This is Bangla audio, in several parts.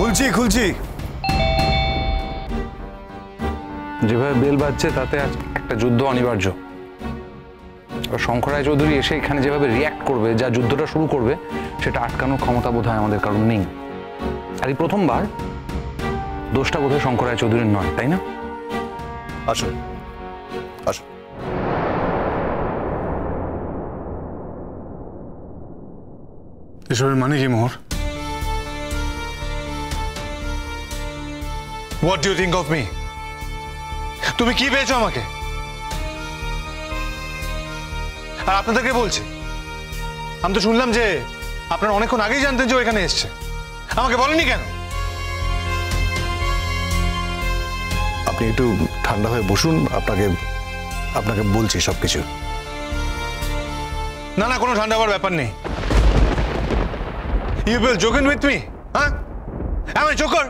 খুলছি খুলছি। যেভাবে বেল বাজছে তাতে আজ একটা যুদ্ধ অনিবার্য। এবার শঙ্কর রায় চৌধুরী এসে এখানে যেভাবে রিয়াক্ট করবে যা যুদ্ধটা শুরু করবে সেটা আটকানোর ক্ষমতা বোধ হয় আমাদের কারণ নেই। আর এই প্রথমবার দোষটা বোধ হয় শঙ্কর রায় চৌধুরীর নয় তাই না? আসুন আসুন। এসবের মানে কি Mohor? What do think of me তুমি কি পেয়েছ আমাকে? আর আপনাদেরকে বলছি? আমি তো শুনলাম যে আপনারা অনেকক্ষণ আগেই জানতেন যে এখানে এসছে। আমাকে বলেনি কেন? আপনি একটু ঠান্ডা হয়ে বসুন আপনাকে আপনাকে বলছি সব কিছু না না কোনো ঠান্ডা হওয়ার ব্যাপার নেই। You will joking with me হ্যাঁ আমি জোকর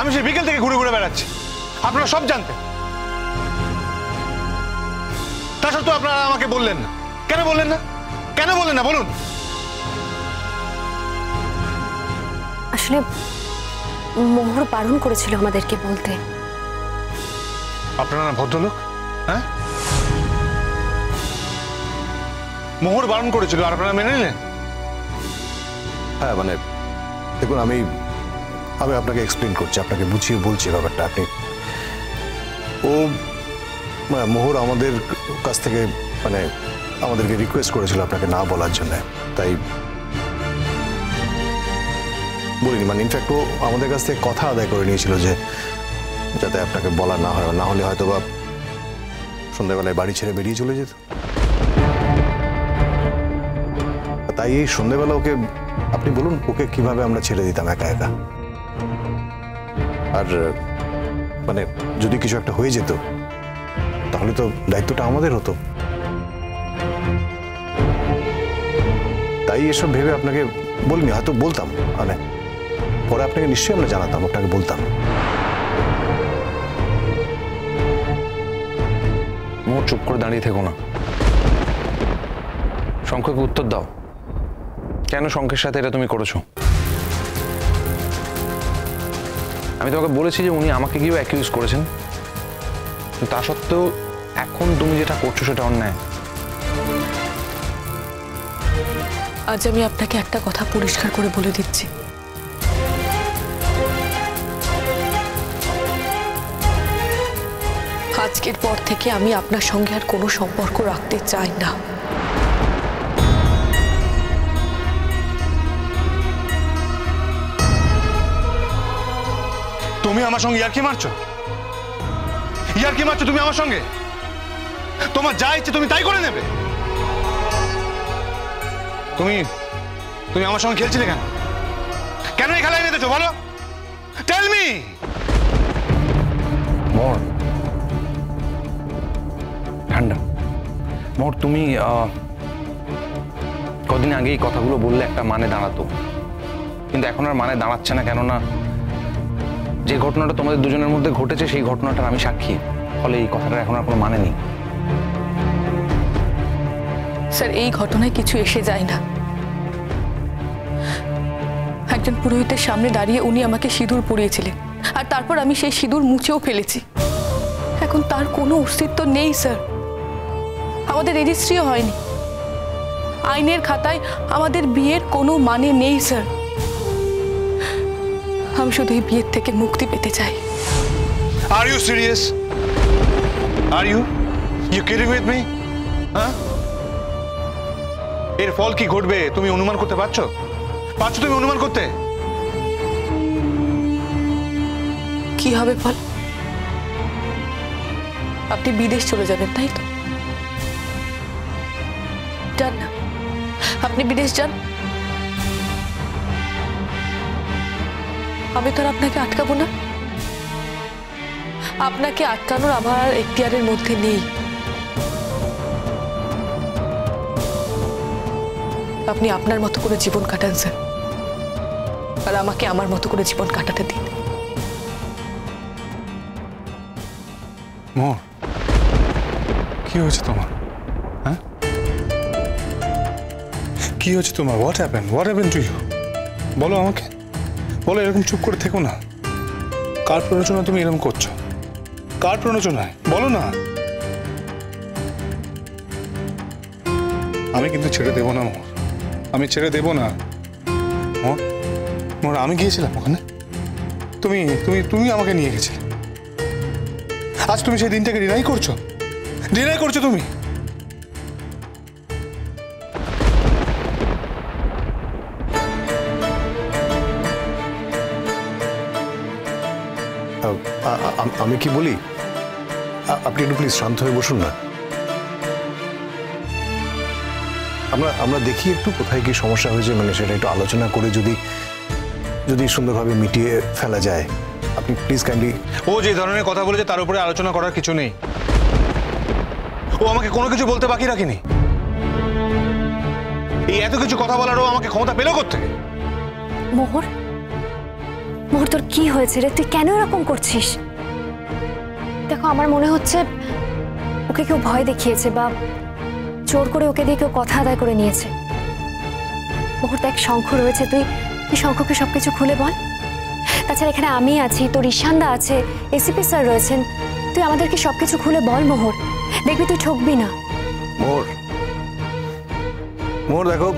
আমি সেই বিকেল থেকে ঘুরে ঘুরে বেড়াচ্ছি। আপনারা সব জানতেন। তা সত্ত্বেও আপনারা আমাকে বললেন না। কেন বললেন না? কেন বললেন না? বলুন। আসলে মোহর বারণ করেছিল আমাদেরকে বলতে। আপনারা ভদ্রলোক? হ্যাঁ? মোহর বারণ করেছিল আর আপনারা মেনে নিলেন? হ্যাঁ মানে দেখুন আমি আমি আপনাকে এক্সপ্লেন করছি আপনাকে বুঝিয়ে বলছি ব্যাপারটা। আপনি ও মানে, মোহর আমাদের কাছ থেকে মানে আমাদেরকে রিকোয়েস্ট করেছিল আপনাকে না বলার জন্য। তাই বলিনি। মানে ইনফ্যাক্ট ও আমাদের কাছ থেকে কথা আদায় করে নিয়েছিল যে যাতে আপনাকে বলা না হয় না হলে হয়তো বা সন্ধ্যাবেলায় বাড়ি ছেড়ে বেরিয়ে চলে যেত। তাই এই সন্ধ্যেবেলা ওকে আপনি বলুন ওকে কীভাবে আমরা ছেড়ে দিতাম একা একা? আর মানে যদি কিছু একটা হয়ে যেত, তাহলে তো দায়িত্বটা আমাদের হতো। তাই এসব ভেবে আপনাকে বলিনি, হয়তো বলতাম মানে পরে আপনাকে নিশ্চয়ই আমরা জানাতাম, আপনাকে বলতাম। চুপ করে দাঁড়িয়ে থেকো না। শঙ্খকে উত্তর দাও। কেন শঙ্খের সাথে এটা তুমি করেছ? আমি তোমাকে বলেছি যে উনি আমাকে গিয়েও অ্যাকিউজ করেছেন। তা সত্ত্বেও এখন তুমি যেটা করছ সেটা অন্যায়। আজ আমি আপনাকে একটা কথা পরিষ্কার করে বলে দিচ্ছি। আজকের পর থেকে আমি আপনার সঙ্গে আর কোনো সম্পর্ক রাখতে চাই না। তুমি আমার সঙ্গে ইয়ার্কি মারছো? ইয়ার্কি মারছো তুমি আমার সঙ্গে? তোমার যা ইচ্ছে তুমি তাই করে নেবে। তুমি তুমি আমার সঙ্গে খেলছিলে কেন? কেন এই খেলায় মেতেছো বলো? Tell me more. ঠান্ডা। মোর, তুমি কদিন আগে এই কথাগুলো বললে একটা মানে দাঁড়াতো। কিন্তু এখন আর মানে দাঁড়াচ্ছে না কেননা যে ঘটনাটা তোমাদের দুজনের মধ্যে ঘটেছে, সেই ঘটনাটার আমি সাক্ষী। ফলে এই কথাটা এখন আর কোনো মানে নেই। স্যার, এই ঘটনায় কিছু এসে যায় না। একজন পুরোহিতের সামনে দাঁড়িয়ে উনি আমাকে সিঁদুর পরিয়েছিলেন। আর তারপর আমি সেই সিঁদুর মুছেও ফেলেছি। এখন তার কোনো অস্তিত্ব নেই, স্যার। আমাদের রেজিস্ট্রিও হয়নি। আইনের খাতায় আমাদের বিয়ের কোনো মানে নেই, স্যার। আমি শুধু এই বিয়ের থেকে মুক্তি পেতে চাই are you serious are you you kidding with me হ্যাঁ এর ফল কি ঘটবে? তুমি অনুমান করতে পারছ? পারছ তুমি অনুমান করতে? কি হবে ফল? আপনি বিদেশ চলে যাবেন তাই তো? যান না। আপনি বিদেশ যান। আমি তো আর আপনাকে আটকাবো না। আপনাকে আটকানোর আমার এখতিয়ারের মধ্যে নেই। আপনি আপনার মতো করে জীবন কাটান, স্যার। আর আমাকে আমার মতো করে জীবন কাটাতে দিন। কি হয়েছে তোমার? হ্যাঁ? কি হয়েছে তোমার? What happen what happen to you বলো আমাকে। বলো, এরকম চুপ করে থেকো না। কার প্ররোচনা তুমি এরকম করছ? কার প্ররোচনায়? বলো না। আমি কিন্তু ছেড়ে দেবো না, মোর। আমি ছেড়ে দেবো না। মোর মোর, আমি গিয়েছিলাম ওখানে। তুমি তুমি তুমি আমাকে নিয়ে গেছিলে। আজ তুমি সেই দিনটাকে ডিনাই করছ? ডিনাই করছ তুমি? আমি কি বলি? আপনি একটু প্লিজ শান্ত হয়ে বসুন না। আমরা আমরা দেখি একটু কোথায় কি সমস্যা হয়েছে মানে সেটা একটু আলোচনা করে যদি যদি সুন্দরভাবে মিটিয়ে ফেলা যায়। আপনি প্লিজ কাইন্ডলি ও যে ধরনের কথা বলেছে তার উপরে আলোচনা করার কিছু নেই। ও আমাকে কোনো কিছু বলতে বাকি রাখিনি। এই এত কিছু কথা বলারও আমাকে ক্ষমতা পেল থেকে মোহর মোহর তোর কি হয়েছে রে? তুই কেন এরকম করছিস? দেখো, আমার মনে হচ্ছে ওকে কেউ ভয় দেখিয়েছে বা জোর করে ওকে দিয়ে কেউ কথা আদায় করে নিয়েছে। মোহর এক শঙ্খ রয়েছে। তুই তুই শঙ্খকে সবকিছু খুলে বল? তাছাড়া এখানে আমি আছি, তোর ঈশানদা আছে, এসিপি স্যার রয়েছেন। তুই আমাদেরকে সবকিছু খুলে বল, মোহর। দেখবি তুই ঠকবি না। মোর মোর দেখো।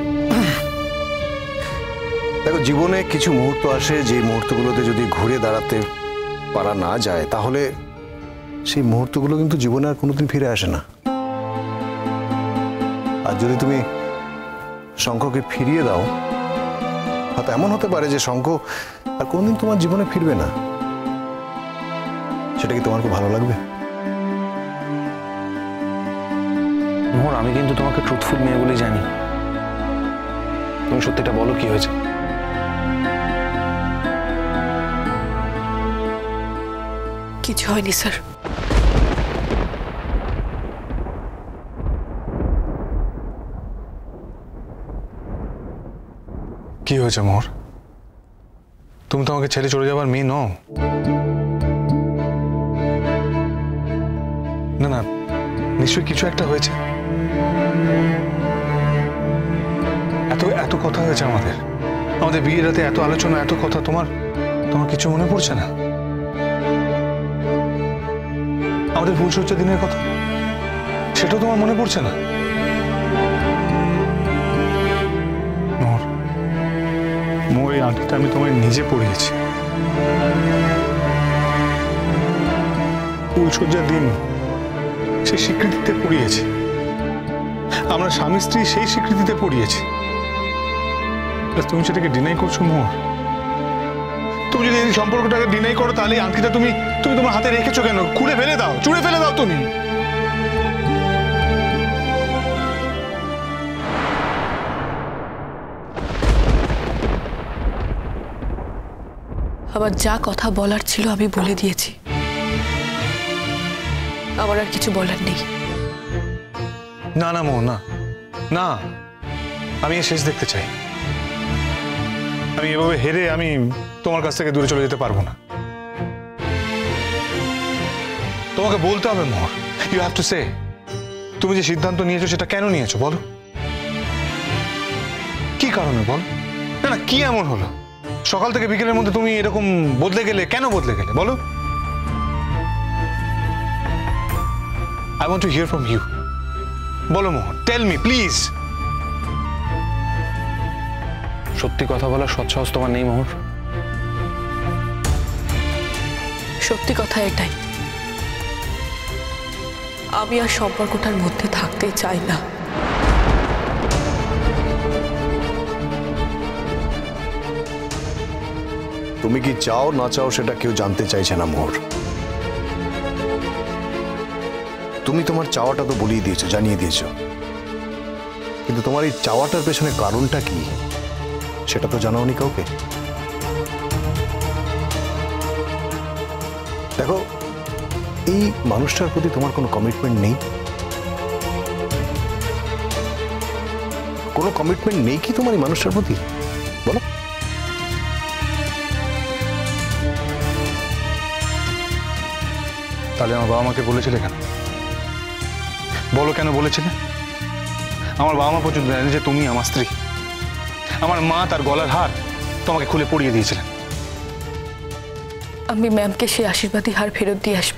দেখো, জীবনে কিছু মুহূর্ত আসে, যে মুহূর্তগুলোতে যদি ঘুরে দাঁড়াতে পারা না যায়, তাহলে সেই মুহূর্তগুলো কিন্তু জীবনে আর কোনোদিন ফিরে আসে না। আর যদি তুমি শঙ্খকে ফিরিয়ে দাও, হয়তো এমন হতে পারে যে শঙ্খ আর কোনোদিন তোমার জীবনে ফিরবে না। সেটা কি তোমার খুব ভালো লাগবে? মোহর আমি কিন্তু তোমাকে ট্রুথফুল মেয়ে বলে জানি। তুমি সত্যিটা বলো কি হয়েছে? কিছু হয়নি স্যার। কি হয়েছে মোহর? তুমি তো আমাকে ছেড়ে চলে যাবার মেয়ে নও। না না নিশ্চয়ই কিছু একটা হয়েছে। এত এত কথা হয়েছে আমাদের। আমাদের বিয়ের রাতে এত আলোচনা, এত কথা, তোমার তোমার কিছু মনে পড়ছে না? আমাদের ফুলসজ্জা দিনের কথা? সেটাও তোমার মনে পড়ছে না? এই আংটিটা আমি তোমায় নিজে পরিয়েছি। ফুলসজ্জার দিন সেই স্বীকৃতিতে পড়িয়েছি আমরা স্বামী স্ত্রী সেই স্বীকৃতিতে পড়িয়েছি আর তুমি সেটাকে ডিনাই করছ মোর তুমি যদি এই সম্পর্কটাকে ডিনাই করো তাহলে আংটিটা তুমি তুমি তোমার হাতে রেখেছো কেন? খুলে ফেলে দাও চুড়ে ফেলে দাও তুমি। আবার যা কথা বলার ছিল আমি বলে দিয়েছি। আমার আর কিছু বলার নেই। না না মোহন না। না আমি শেষ দেখতে চাই। আমি এভাবে হেরে আমি তোমার কাছ থেকে দূরে চলে যেতে পারব না। তোমাকে বলতে হবে Mohor you have to say তুমি যে সিদ্ধান্ত নিয়েছো সেটা কেন নিয়েছো বলো। কি কারণে বল? না না, কি এমন হলো? সকাল থেকে বিকেলের মধ্যে তুমি এরকম বদলে গেলে, কেন বদলে গেলে বলো। I want to hear from you বলো মোহন টেল মি প্লিজ সত্যি কথা বলার সৎসাহস তোমার নেই মোহর। সত্যি কথা এটাই। আমি আর সম্পর্কটার মধ্যে থাকতে চাই না। তুমি কি চাও না চাও সেটা কেউ জানতে চাইছে না মোহর। তুমি তোমার চাওয়াটা তো বলিয়ে দিয়েছ জানিয়ে দিয়েছ। কিন্তু তোমার এই চাওয়াটার পেছনে কারণটা কি? সেটা তো জানাওনি কাউকে। দেখো, এই মানুষটার প্রতি তোমার কোনো কমিটমেন্ট নেই? কোনো কমিটমেন্ট নেই কি তোমার এই মানুষটার প্রতি? বলো। তাহলে আমার বাবা মাকে বলেছিলে কেন? বলো কেন বলেছিলে? আমার বাবা মা পর্যন্ত জানে যে তুমি আমার স্ত্রী। আমার মা তার গলার হার তোমাকে খুলে পড়িয়ে দিয়েছিলেন। আমি ম্যামকে সেই আশীর্বাদী হার ফেরত দিয়ে আসব।